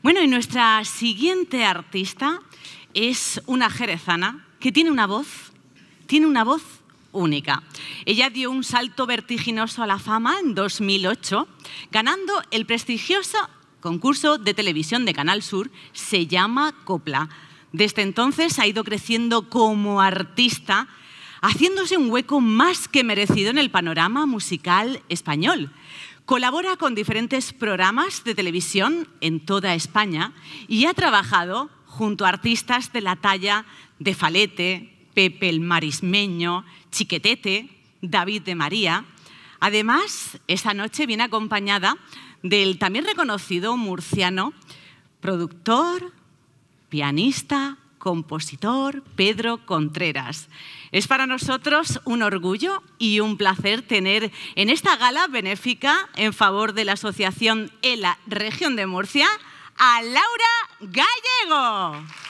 Bueno, y nuestra siguiente artista es una jerezana que tiene una voz, tiene una voz única. Ella dio un salto vertiginoso a la fama en 2008, ganando el prestigioso concurso de televisión de Canal Sur, se llama Copla. Desde entonces ha ido creciendo como artista, haciéndose un hueco más que merecido en el panorama musical español. Colabora con diferentes programas de televisión en toda España y ha trabajado junto a artistas de la talla de Falete, Pepe el Marismeño, Chiquetete, David de María. Además, esta noche viene acompañada del también reconocido murciano, productor, pianista, compositor Pedro Contreras. Es para nosotros un orgullo y un placer tener en esta gala benéfica en favor de la Asociación ELA Región de Murcia a Laura Gallego.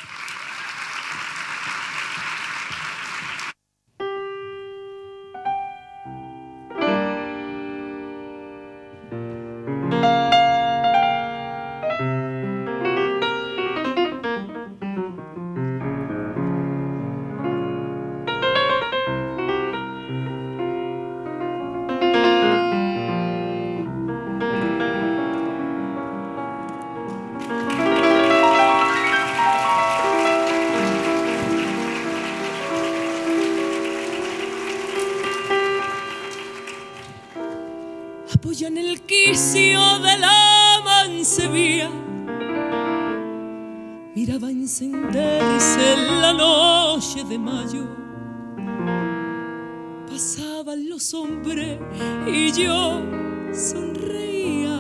Miraba encenderse la noche de mayo. Pasaban los hombres y yo sonreía.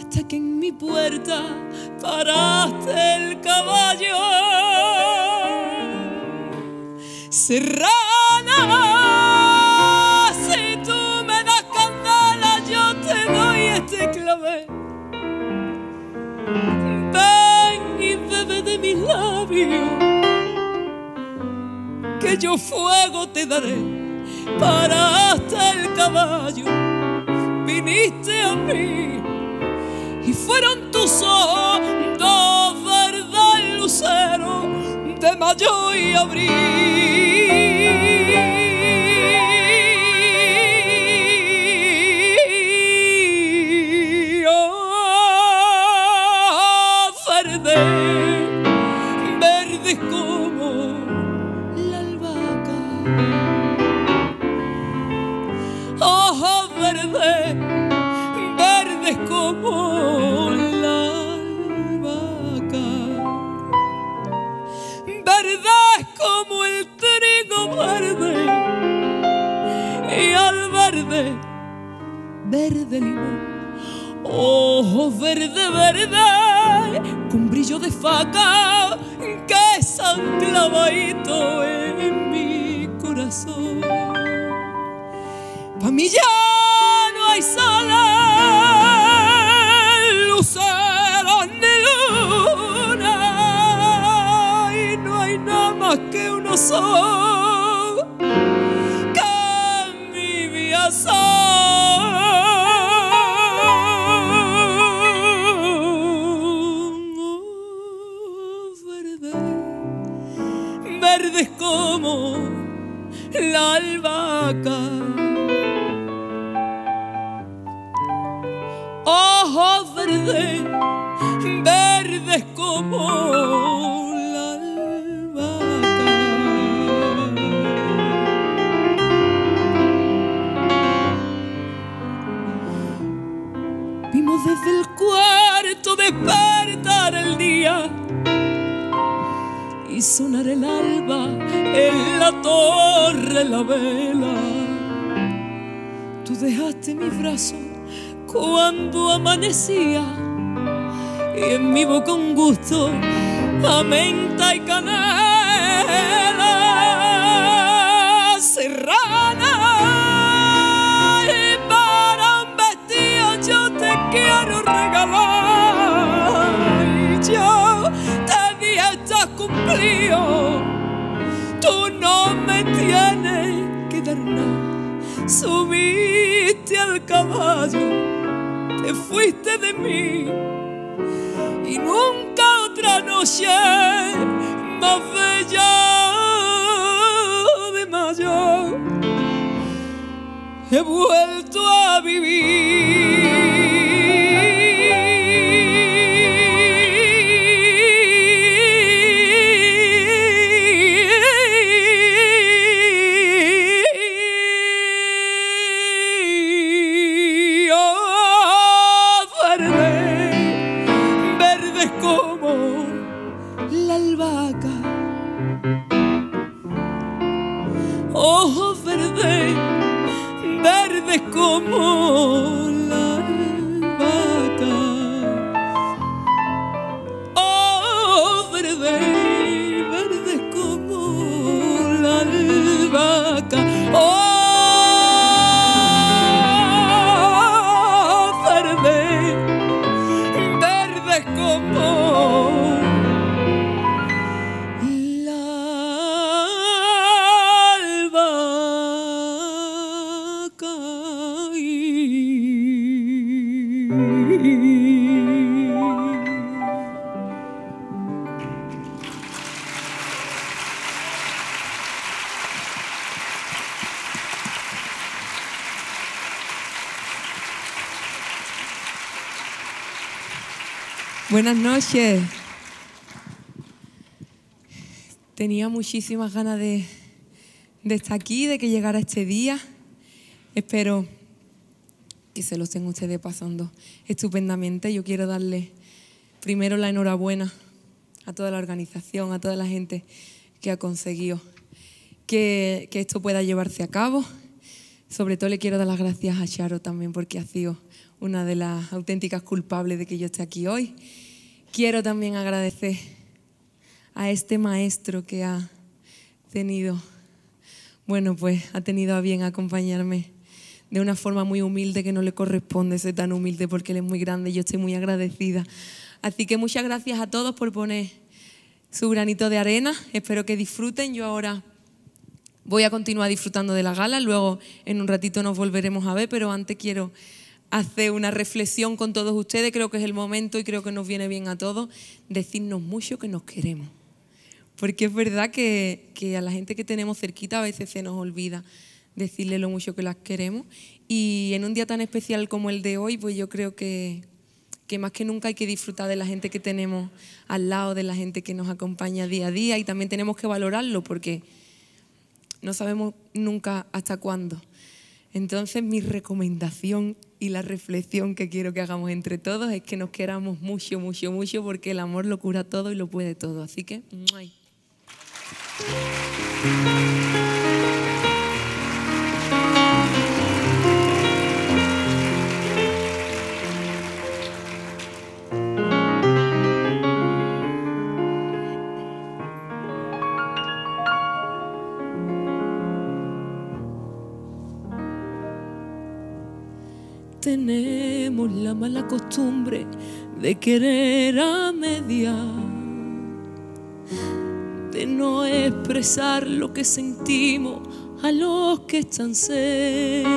Hasta que en mi puerta paraste el caballo. Serrana, De mis labios, que yo fuego te daré para hasta el caballo. Viniste a mí y fueron tus ojos dos verdes luceros de mayo y abril. Verde limón, ojos verde, verde, con brillo de faca que se han en mi corazón. Pa' mí ya no hay soles, y sonar el alba en la torre la vela. Tú dejaste mi brazo cuando amanecía y en mi boca un gusto a y canela subiste al caballo, te fuiste de mí. Y nunca otra noche más bella de mayo. He vuelto a Buenas noches. Tenía muchísimas ganas de, estar aquí, de que llegara este día. Espero que se lo estén ustedes pasando estupendamente. Yo quiero darle primero la enhorabuena a toda la organización, a toda la gente que ha conseguido que, que esto pueda llevarse a cabo. Sobre todo le quiero dar las gracias a Charo también porque ha sido una de las auténticas culpables de que yo esté aquí hoy. Quiero también agradecer a este maestro que ha tenido, bueno, pues ha tenido a bien acompañarme de una forma muy humilde que no le corresponde ser tan humilde porque él es muy grande y yo estoy muy agradecida. Así que muchas gracias a todos por poner su granito de arena. Espero que disfruten. Yo ahora voy a continuar disfrutando de la gala, luego en un ratito nos volveremos a ver, pero antes quiero hacer una reflexión con todos ustedes. Creo que es el momento y creo que nos viene bien a todos decirnos mucho que nos queremos. Porque es verdad que, que a la gente que tenemos cerquita a veces se nos olvida decirle lo mucho que las queremos. Y en un día tan especial como el de hoy, pues yo creo que, que más que nunca hay que disfrutar de la gente que tenemos al lado, de la gente que nos acompaña día a día y también tenemos que valorarlo porque no sabemos nunca hasta cuándo. Entonces mi recomendación y la reflexión que quiero que hagamos entre todos es que nos queramos mucho, mucho, mucho porque el amor lo cura todo y lo puede todo. Así que... la mala costumbre de querer a media, de no expresar lo que sentimos a los que están cerca.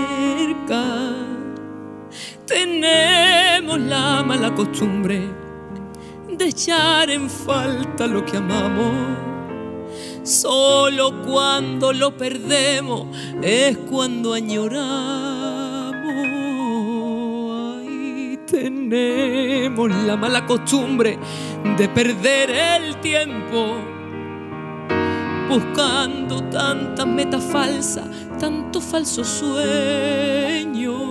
Tenemos la mala costumbre de echar en falta lo que amamos. Solo cuando lo perdemos es cuando añoramos. Tenemos la mala costumbre de perder el tiempo buscando tantas metas falsas, tantos falsos sueños.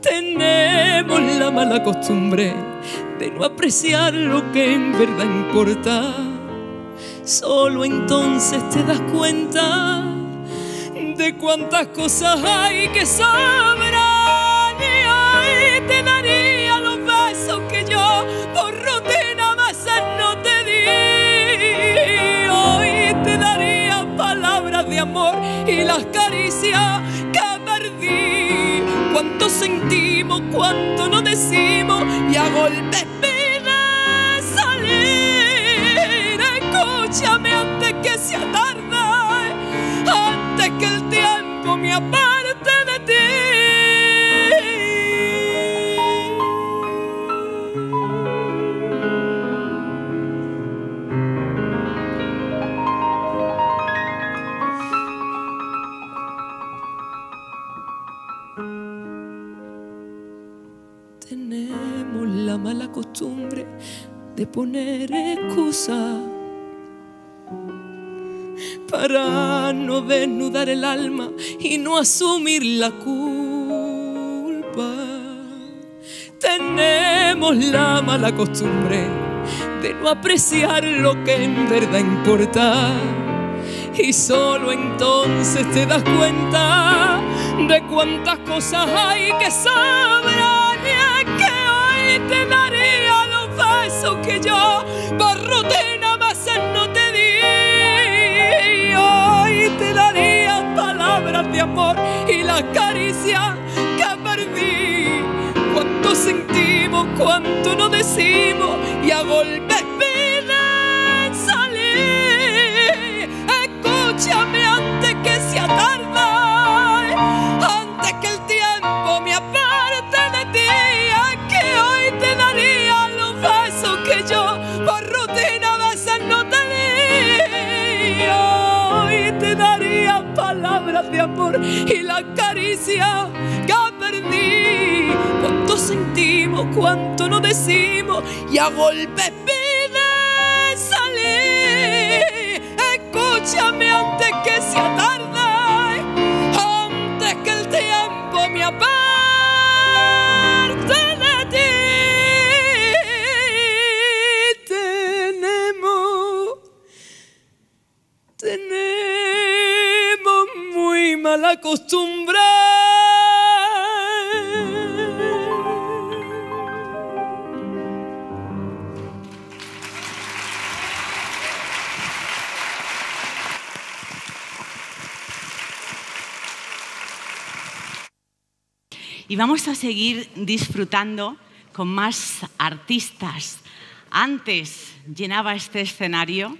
Tenemos la mala costumbre de no apreciar lo que en verdad importa. Solo entonces te das cuenta de cuántas cosas hay que hoy te daría los besos que yo por rutina veces no te di. Hoy te daría palabras de amor y las caricias que perdí. Cuánto sentimos, cuánto no decimos y a golpes poner excusa para no desnudar el alma y no asumir la culpa. Tenemos la mala costumbre de no apreciar lo que en verdad importa. Y solo entonces te das cuenta de cuántas cosas hay que sobran y es que hoy te daría besos que yo por rutina más no te di. Hoy te daría palabras de amor y la caricia que perdí. Cuánto sentimos, cuánto no decimos y a golpes de amor y la caricia que perdí. Cuánto sentimos, cuánto no decimos y a golpes pide salir. Escúchame antes que sea tarde, costumbre. Y vamos a seguir disfrutando con más artistas. Antes llenaba este escenario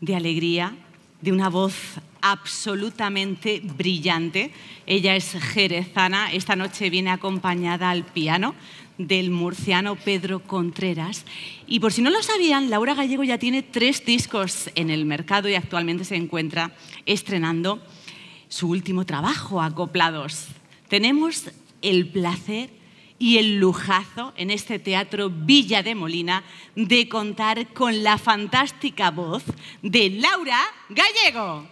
de alegría, de una voz absolutamente brillante. Ella es jerezana, esta noche viene acompañada al piano del murciano Pedro Contreras. Y por si no lo sabían, Laura Gallego ya tiene tres discos en el mercado y actualmente se encuentra estrenando su último trabajo, Acoplados. Tenemos el placer y el lujazo en este teatro Villa de Molina de contar con la fantástica voz de Laura Gallego.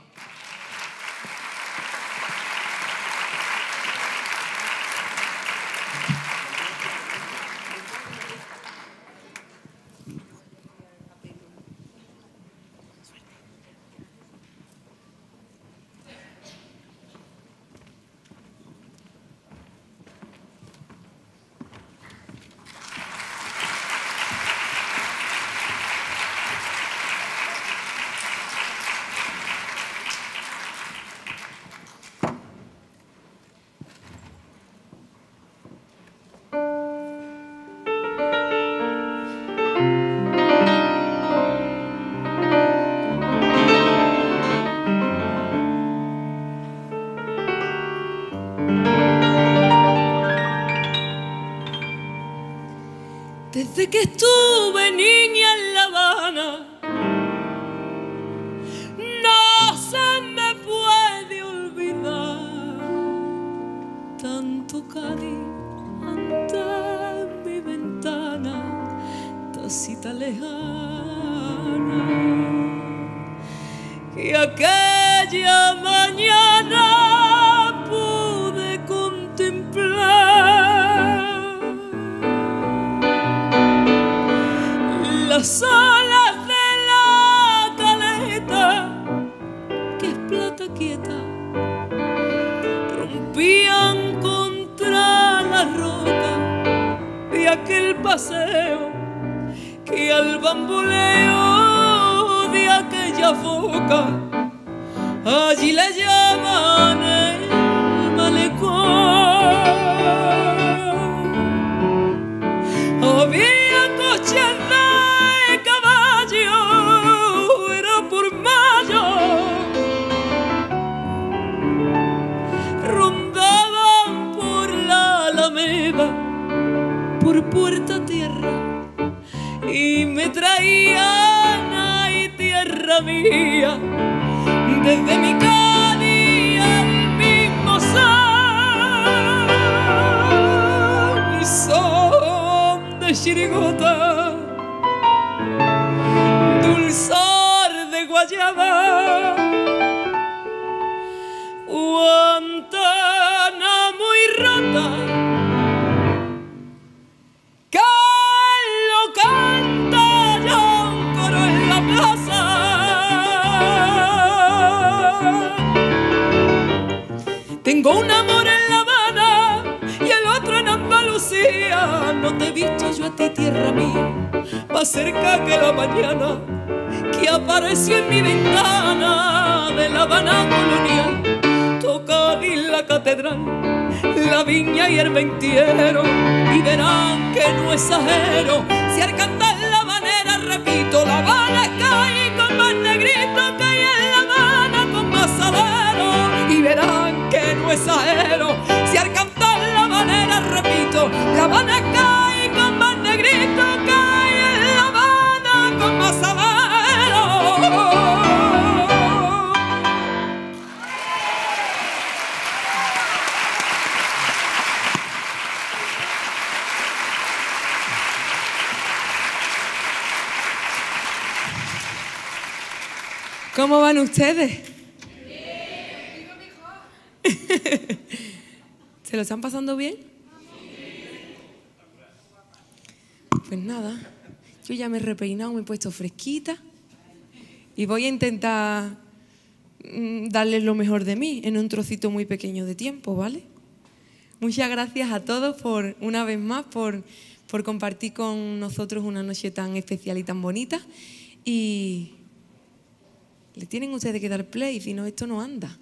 Desde que estuve niña en La Habana, no se me puede olvidar tanto Cádiz ante mi ventana, tacita lejana, y aquella las olas de la caleta, que es plata quieta, rompían contra la roca de aquel paseo que al bamboleo de aquella boca allí le llaman desde mi Cádiz al mismo sol, y sol. de chirigota, dulzor de guayaba, he visto yo a ti, tierra mía, más cerca que la mañana que apareció en mi ventana de La Habana colonial. Toca en la catedral, la viña y el ventierro y verán que no exagero. Si al cantar la manera repito, La Habana caí con más negrito que en La Habana con más salero y verán que no exagero. Si al cantar la manera repito, La Habana es ¿Cómo van ustedes? ¿Se lo están pasando bien? Pues nada, yo ya me he repeinado, me he puesto fresquita y voy a intentar mm, darles lo mejor de mí en un trocito muy pequeño de tiempo, ¿vale? Muchas gracias a todos por, una vez más, por, por compartir con nosotros una noche tan especial y tan bonita. Y le tienen ustedes que dar play, si no, esto no anda.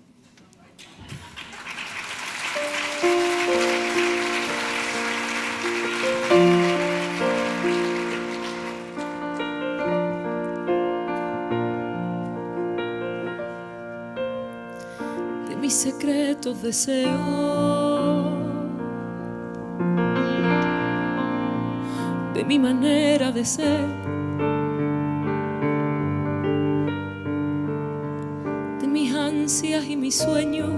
de mis secretos deseos, de mi manera de ser, y mis sueños.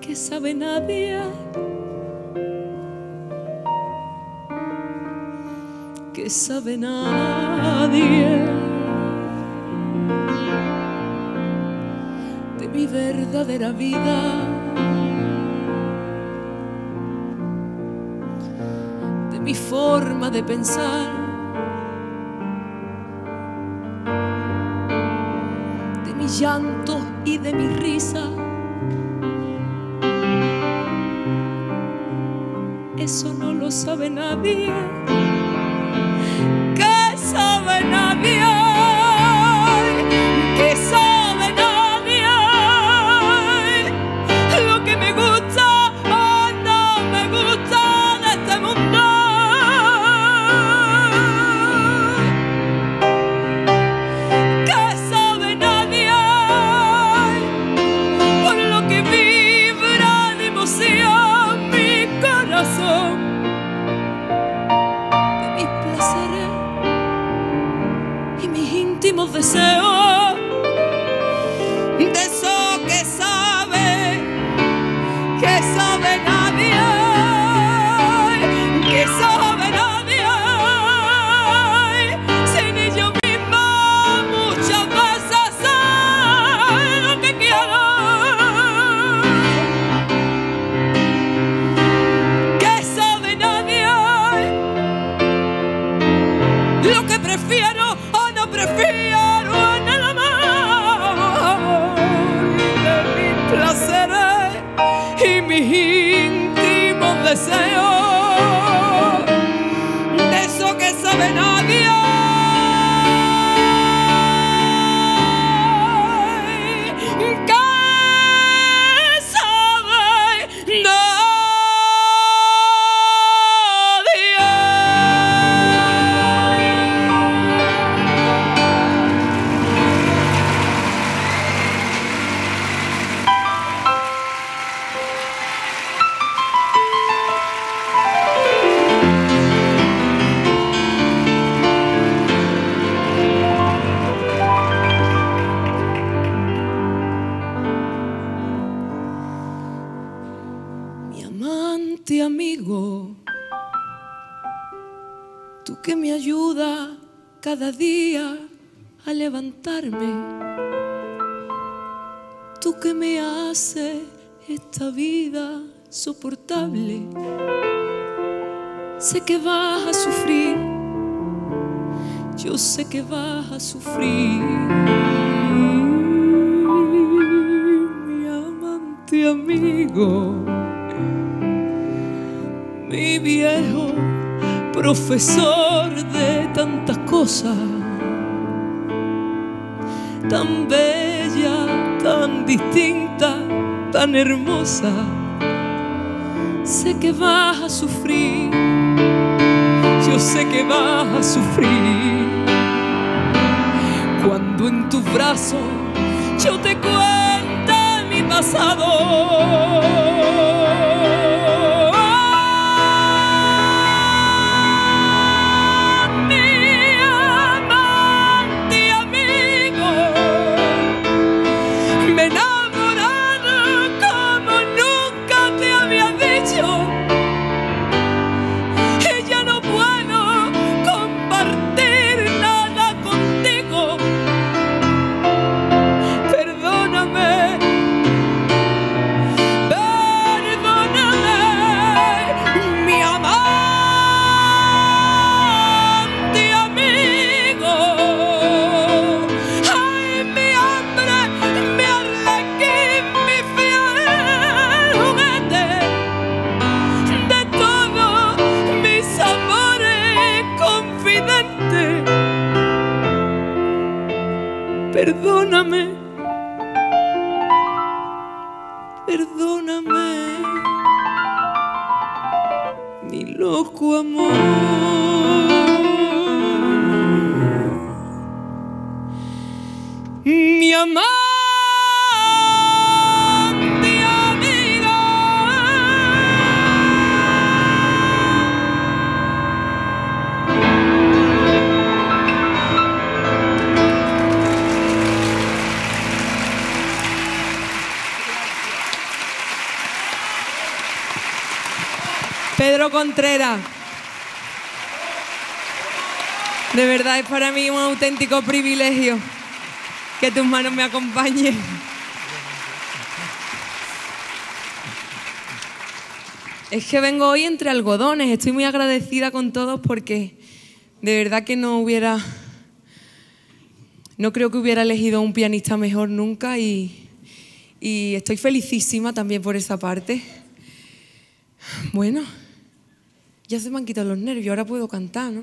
Que sabe nadie, que sabe nadie. de mi verdadera vida. De mi forma de pensar. De mi llanto y de mi risa. Eso no lo sabe nadie. ¿Qué sabe nadie? Cada día a levantarme, tú que me haces esta vida soportable. Sé que vas a sufrir, yo sé que vas a sufrir. Mi amante amigo, mi viejo profesor de tan bella, tan distinta, tan hermosa. Sé que vas a sufrir, yo sé que vas a sufrir. Cuando en tus brazos yo te cuente mi pasado. Pedro Contreras. De verdad es para mí un auténtico privilegio que tus manos me acompañen. Es que vengo hoy entre algodones, estoy muy agradecida con todos porque de verdad que no hubiera, no creo que hubiera elegido un pianista mejor nunca y, y estoy felicísima también por esa parte. Bueno, ya se me han quitado los nervios, ahora puedo cantar, ¿no?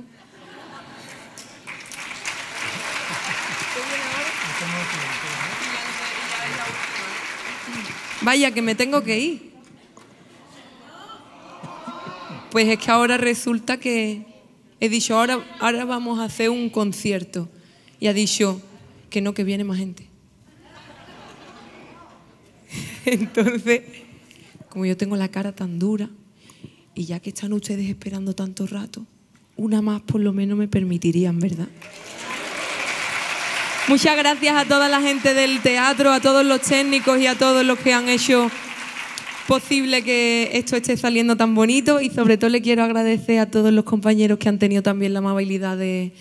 Vaya, que me tengo que ir. Pues es que ahora resulta que he dicho, ahora, ahora vamos a hacer un concierto. Y ha dicho que no, que viene más gente. Entonces, como yo tengo la cara tan dura, y ya que están ustedes esperando tanto rato, una más por lo menos me permitirían, ¿verdad? Muchas gracias a toda la gente del teatro, a todos los técnicos y a todos los que han hecho posible que esto esté saliendo tan bonito y sobre todo le quiero agradecer a todos los compañeros que han tenido también la amabilidad de,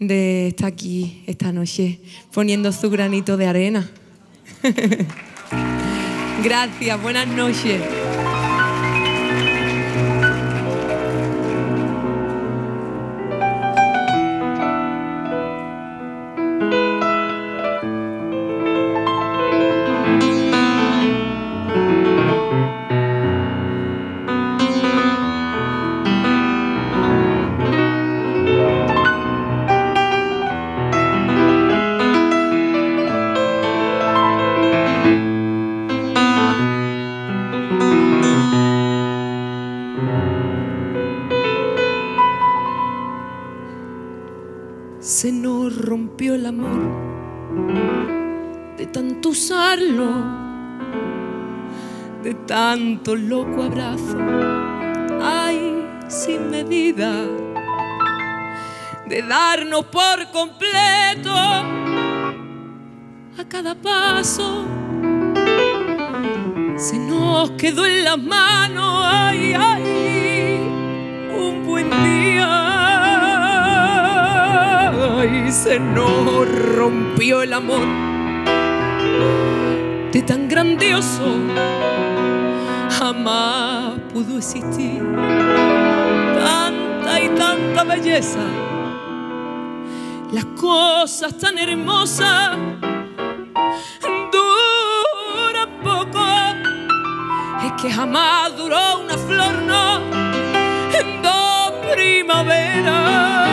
estar aquí esta noche poniendo su granito de arena. Gracias, buenas noches. Tanto loco abrazo, ay, sin medida, de darnos por completo a cada paso se nos quedó en las manos, ay, ay, un buen día. Y se nos rompió el amor de tan grandioso, jamás pudo existir tanta y tanta belleza, las cosas tan hermosas que jamás duró una flor, no, en dos primaveras.